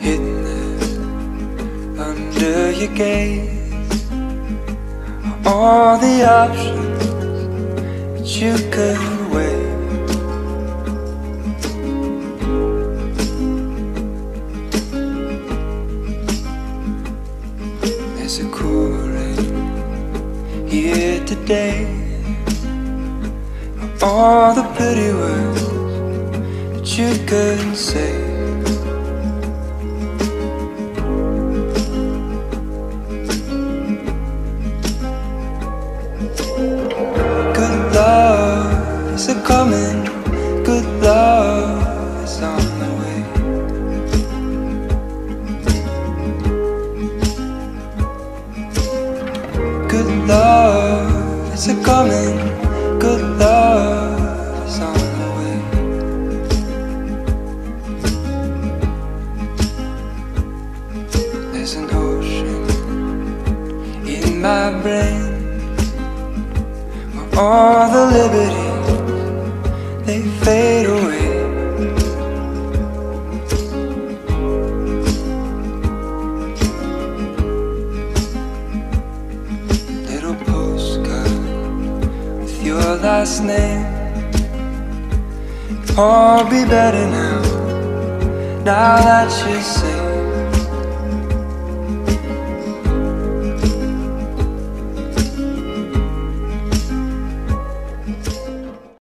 hidden under your gaze. All the options that you could weigh. There's a cool rain here today. All the pretty words that you could say. Good love is a coming, good love is on the way. Good love is a coming, good love is on the way. There's an ocean in my brain all the liberties they fade away. Little postcard with your last name. All be better now, now that you're safe.